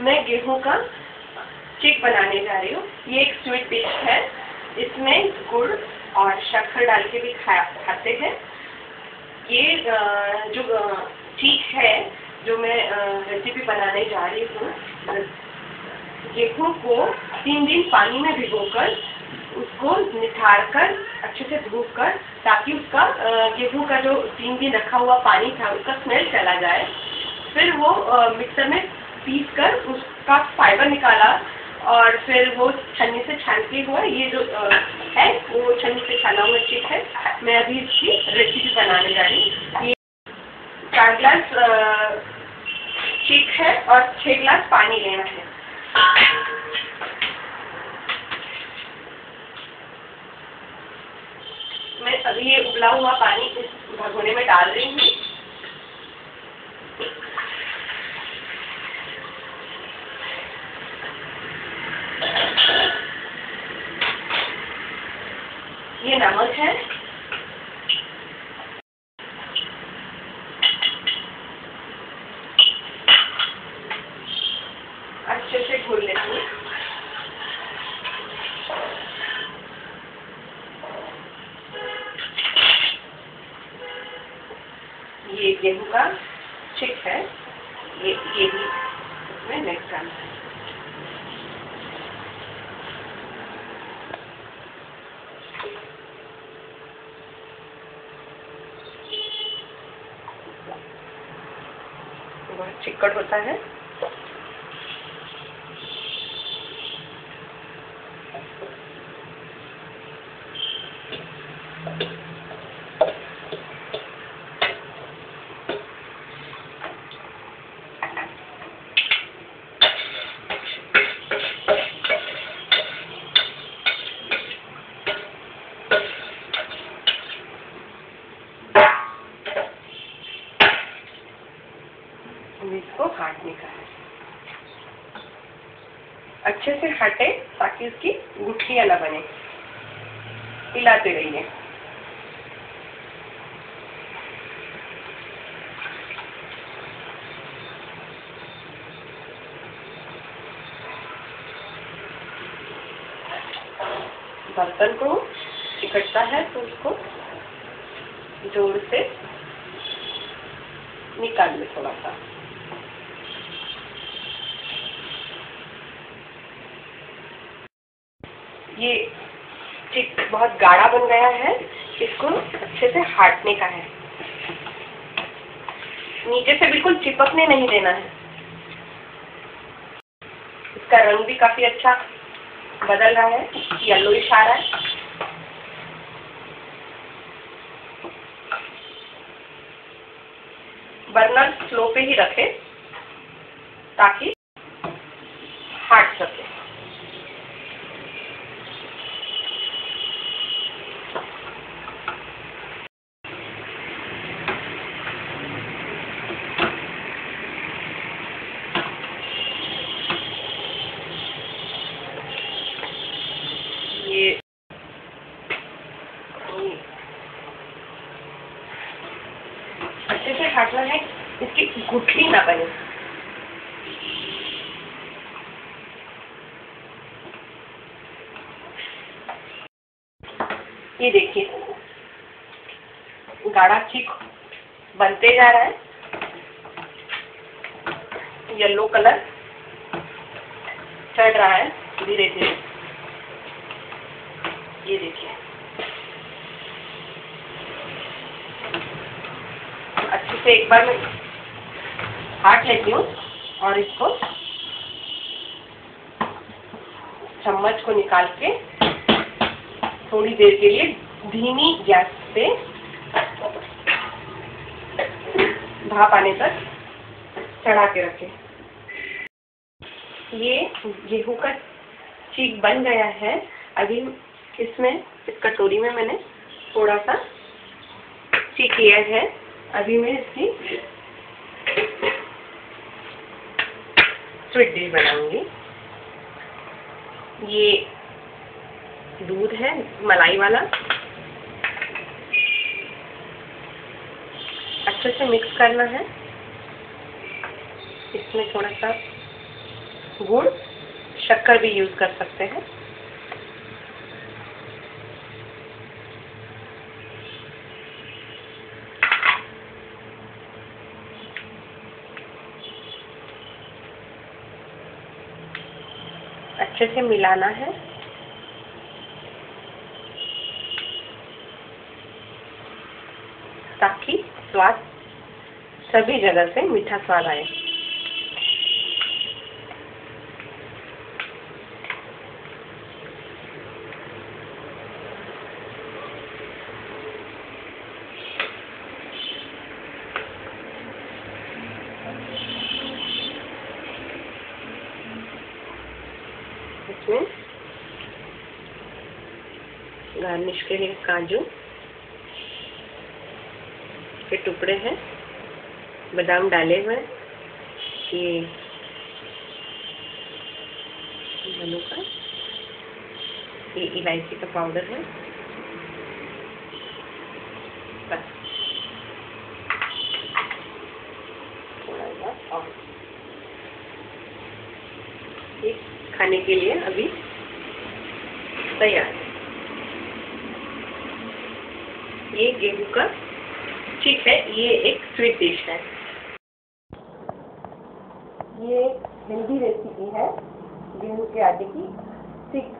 मैं गेहूँ का चिक बनाने जा रही हूँ। ये एक स्वीट डिश है। इसमें गुड़ और शक्कर डाल के भी खा, खाते हैं। ये जो चीक है, जो मैं रेसिपी बनाने जा रही हूँ गेहूँ को तीन दिन पानी में भिगोकर उसको निथार कर अच्छे से धूप कर ताकि उसका गेहूँ का जो तीन दिन रखा हुआ पानी था, उसका स्मेल चला जाए। फिर वो मिक्सर में पीस कर उसका फाइबर निकाला और फिर वो छन्नी से छानते हुआ। ये जो है, वो छन्नी से छाना हुआ चिप है। मैं अभी इसकी रेसिपी बनाने जा रही हूँ। ये चार ग्लास चिक है और छः ग्लास पानी लेना है। मैं अभी ये उबला हुआ पानी इस भगोने में डाल रही हूँ ये ये गेहूँ का चिक है। ये ये भी मिक्स करना है चिकट होता है। इसको काटने का है। अच्छे से हटे ताकि उसकी गुठलियाँ ना बने। हिलाते रहिए। बर्तन को इकट्ठा है तो उसको ज़ोर से निकाल ले थोड़ा सा। ये चिक बहुत गाढ़ा बन गया है, इसको अच्छे से हाटने का है। नीचे से बिल्कुल चिपकने नहीं देना है। इसका रंग भी काफ़ी अच्छा बदल रहा है येलो रहा है। बर्नर स्लो पे ही रखे ताकि हाट सके ये अच्छे से हटना है, इसकी गुठली ना बने। ये देखिए, गाढ़ा ठीक बनते जा रहा है। येलो कलर चढ़ रहा है धीरे धीरे ये देखिए। अच्छे से एक बार मैं काट लेती हूँ और इसको चम्मच को निकाल के थोड़ी देर के लिए धीमी गैस पे भाप आने तक चढ़ा के रखें। ये गेहूँ का चीक बन गया है। अभी इसमें इस कटोरी में मैंने थोड़ा सा चीक लिया है। अभी मैं इसकी स्वीट डिश बनाऊँगी। ये दूध है, मलाई वाला। अच्छे से मिक्स करना है। इसमें थोड़ा सा गुड़, शक्कर भी यूज़ कर सकते हैं। अच्छे से मिलाना है। ताकि स्वाद सभी जगह से मीठा स्वाद आए। इसमें गार्निश के लिए काजू। के टुकड़े हैं। बादाम डाले हुए ये का। ये इलायची का पाउडर है बस थोड़ा सा और ये खाने के लिए अभी तैयार। है ये गेहूँ का, ठीक है, ये एक स्वीट डिश है। ये हेल्दी रेसिपी है, गेहूँ के आटे की थिक